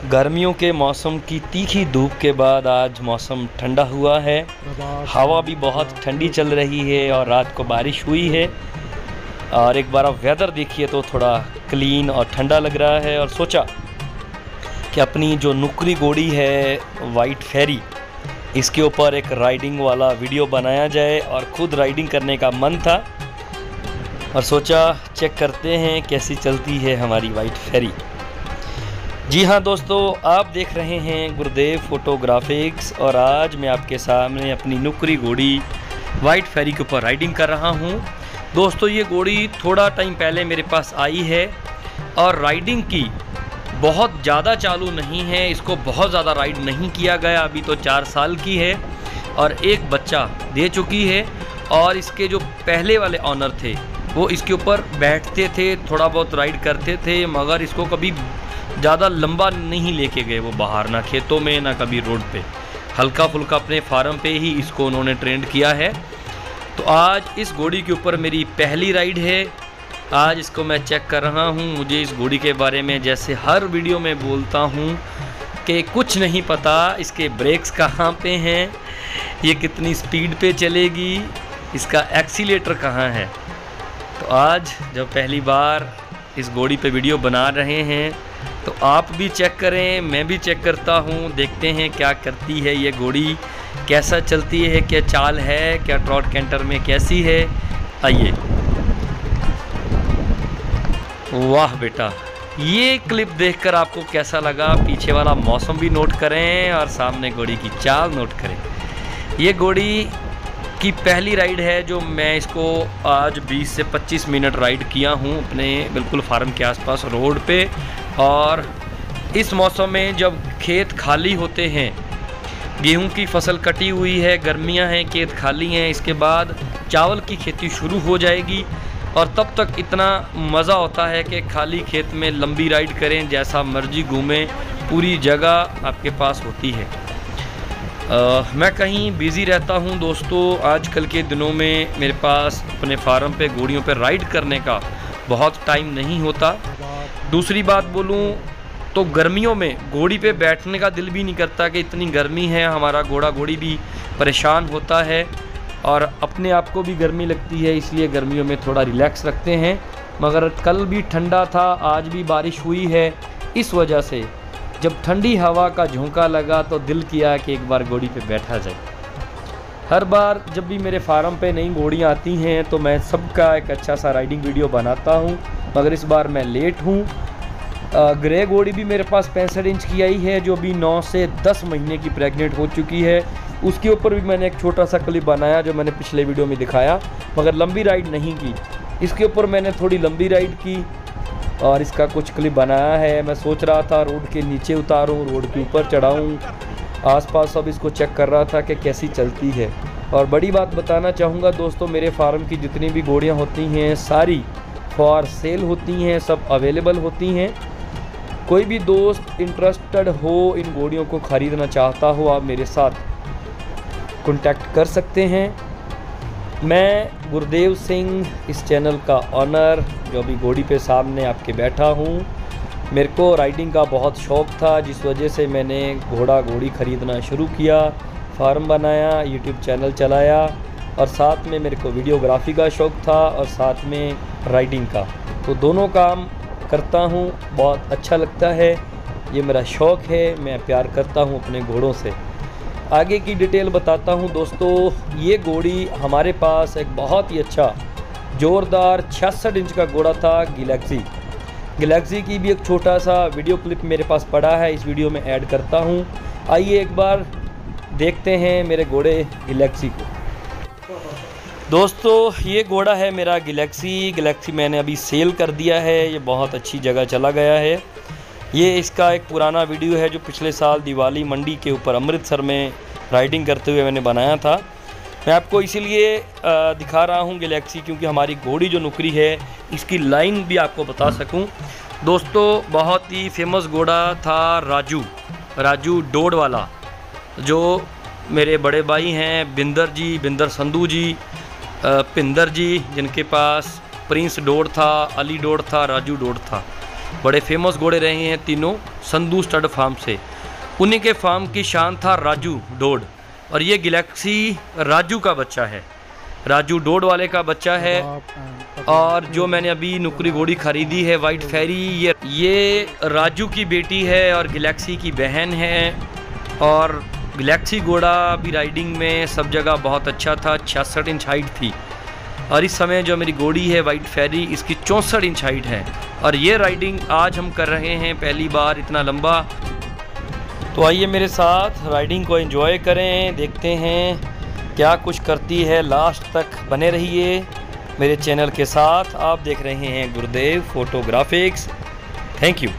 गर्मियों के मौसम की तीखी धूप के बाद आज मौसम ठंडा हुआ है। हवा भी बहुत ठंडी चल रही है और रात को बारिश हुई है। और एक बार आप वेदर देखिए तो थोड़ा क्लीन और ठंडा लग रहा है और सोचा कि अपनी जो नुकरी गोड़ी है वाइट फेरी इसके ऊपर एक राइडिंग वाला वीडियो बनाया जाए और ख़ुद राइडिंग करने का मन था। और सोचा चेक करते हैं कैसी चलती है हमारी वाइट फेरी जी हाँ दोस्तों, आप देख रहे हैं गुरुदेव फोटोग्राफिक्स और आज मैं आपके सामने अपनी नुकरी घोड़ी वाइट फेरी के ऊपर राइडिंग कर रहा हूँ। दोस्तों, ये घोड़ी थोड़ा टाइम पहले मेरे पास आई है और राइडिंग की बहुत ज़्यादा चालू नहीं है। इसको बहुत ज़्यादा राइड नहीं किया गया, अभी तो चार साल की है और एक बच्चा दे चुकी है और इसके जो पहले वाले ऑनर थे, वो इसके ऊपर बैठते थे, थोड़ा बहुत राइड करते थे, मगर इसको कभी ज़्यादा लंबा नहीं लेके गए वो बाहर, ना खेतों में, ना कभी रोड पे। हल्का फुल्का अपने फार्म पे ही इसको उन्होंने ट्रेंड किया है। तो आज इस घोड़ी के ऊपर मेरी पहली राइड है। आज इसको मैं चेक कर रहा हूँ। मुझे इस घोड़ी के बारे में जैसे हर वीडियो में बोलता हूँ कि कुछ नहीं पता इसके ब्रेक्स कहाँ पे हैं, ये कितनी स्पीड पे चलेगी, इसका एक्सीटर कहाँ है। तो आज जब पहली बार इस घोड़ी पे वीडियो बना रहे हैं तो आप भी चेक करें, मैं भी चेक करता हूँ, देखते हैं क्या करती है ये घोड़ी, कैसा चलती है, क्या चाल है, क्या ट्रॉट कैंटर में कैसी है। आइए। वाह बेटा, ये क्लिप देखकर आपको कैसा लगा? पीछे वाला मौसम भी नोट करें और सामने घोड़ी की चाल नोट करें। ये घोड़ी की पहली राइड है जो मैं इसको आज 20 से 25 मिनट राइड किया हूँ अपने बिल्कुल फार्म के आसपास रोड पे। और इस मौसम में जब खेत खाली होते हैं गेहूँ की फ़सल कटी हुई है गर्मियाँ हैं खेत खाली हैं इसके बाद चावल की खेती शुरू हो जाएगी और तब तक इतना मज़ा होता है कि खाली खेत में लंबी राइड करें जैसा मर्ज़ी घूमें पूरी जगह आपके पास होती है। आ, मैं कहीं बिज़ी रहता हूँ दोस्तों आजकल के दिनों में मेरे पास अपने फार्म पे घोड़ियों पे राइड करने का बहुत टाइम नहीं होता। दूसरी बात बोलूँ तो गर्मियों में घोड़ी पे बैठने का दिल भी नहीं करता कि इतनी गर्मी है, हमारा घोड़ा घोड़ी भी परेशान होता है और अपने आप को भी गर्मी लगती है, इसलिए गर्मियों में थोड़ा रिलैक्स रखते हैं। मगर कल भी ठंडा था, आज भी बारिश हुई है, इस वजह से जब ठंडी हवा का झोंका लगा तो दिल किया कि एक बार घोड़ी पे बैठा जाए। हर बार जब भी मेरे फार्म पे नई घोड़ियाँ आती हैं तो मैं सबका एक अच्छा सा राइडिंग वीडियो बनाता हूँ। मगर इस बार मैं लेट हूँ। ग्रे घोड़ी भी मेरे पास पैंसठ इंच की आई है, जो अभी 9 से 10 महीने की प्रेग्नेंट हो चुकी है। उसके ऊपर भी मैंने एक छोटा सा क्लिप बनाया, जो मैंने पिछले वीडियो में दिखाया, मगर लंबी राइड नहीं की। इसके ऊपर मैंने थोड़ी लंबी राइड की और इसका कुछ क्लिप बनाया है। मैं सोच रहा था रोड के नीचे उतारूँ, रोड के ऊपर चढ़ाऊँ। आसपास सब इसको चेक कर रहा था कि कैसी चलती है। और बड़ी बात बताना चाहूँगा, दोस्तों, मेरे फार्म की जितनी भी घोड़ियाँ होती हैं, सारी फॉर सेल होती हैं, सब अवेलेबल होती हैं। कोई भी दोस्त इंटरेस्टेड हो इन घोड़ियों को ख़रीदना चाहता हो, आप मेरे साथ कॉन्टैक्ट कर सकते हैं। मैं गुरुदेव सिंह, इस चैनल का ऑनर जो अभी घोड़ी पे सामने आपके बैठा हूँ। मेरे को राइडिंग का बहुत शौक़ था, जिस वजह से मैंने घोड़ा घोड़ी ख़रीदना शुरू किया फार्म बनाया यूट्यूब चैनल चलाया। और साथ में मेरे को वीडियोग्राफी का शौक़ था और साथ में राइडिंग का। तो दोनों काम करता हूँ, बहुत अच्छा लगता है। ये मेरा शौक़ है, मैं प्यार करता हूँ अपने घोड़ों से। आगे की डिटेल बताता हूँ दोस्तों, ये घोड़ी हमारे पास एक बहुत ही अच्छा ज़ोरदार छियासठ इंच का घोड़ा था गलेक्सी गलेक्सी की भी एक छोटा सा वीडियो क्लिप मेरे पास पड़ा है, इस वीडियो में ऐड करता हूँ। आइए एक बार देखते हैं मेरे घोड़े गलेक्सी को। दोस्तों, ये घोड़ा है मेरा गलेक्सी गलेक्सी मैंने अभी सेल कर दिया है। ये बहुत अच्छी जगह चला गया है। ये इसका एक पुराना वीडियो है जो पिछले साल दिवाली मंडी के ऊपर अमृतसर में राइडिंग करते हुए मैंने बनाया था। मैं आपको इसीलिए दिखा रहा हूँ गलेक्सी क्योंकि हमारी घोड़ी जो नुकरी है, इसकी लाइन भी आपको बता सकूँ। दोस्तों, बहुत ही फ़ेमस घोड़ा था राजू। राजू डोड वाला जो मेरे बड़े भाई हैं, बिंदर जी, बिंदर संधू जी पिंदर जी, जिनके पास प्रिंस डोड था, अली डोड था, राजू डोड था। बड़े फ़ेमस घोड़े रहे हैं तीनों, संधू स्टड फार्म से। उन्हीं के फार्म की शान था राजू डोड, और ये गैलेक्सी राजू का बच्चा है। राजू डोड वाले का बच्चा है, और जो मैंने अभी नुकरी घोड़ी खरीदी है वाइट फेरी ये ये राजू की बेटी है, और गैलेक्सी की बहन है, और गैलेक्सी घोड़ा भी राइडिंग में सब जगह बहुत अच्छा था, छियासठ इंच हाइट थी। और इस समय जो मेरी घोड़ी है वाइट फेरी, इसकी चौंसठ इंच हाइट है। और ये राइडिंग आज हम कर रहे हैं, पहली बार इतना लंबा। तो आइए मेरे साथ राइडिंग को एंजॉय करें, देखते हैं क्या कुछ करती है लास्ट तक। बने रहिए मेरे चैनल के साथ। आप देख रहे हैं गुरुदेव फोटोग्राफिक्स। Thank you.